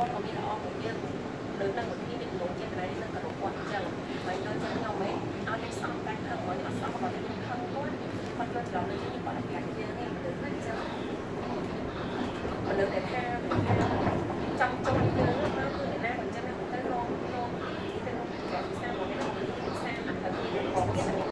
គាត់ក៏មានល្អមួយយើងនៅនឹងវិធីនេះលោកចិត្តរៃនឹងក៏គាត់អញ្ចឹងហើយដល់ចឹងខ្ញុំហ៎ឲ្យនេះសំកាច់ខឹងឲ្យអត់សំគាត់ទៅខឹងគាត់គាត់គាត់ច្រឡំលើនេះគាត់អាចកាត់យើងនេះទៅអញ្ចឹងមនុស្សដែលថា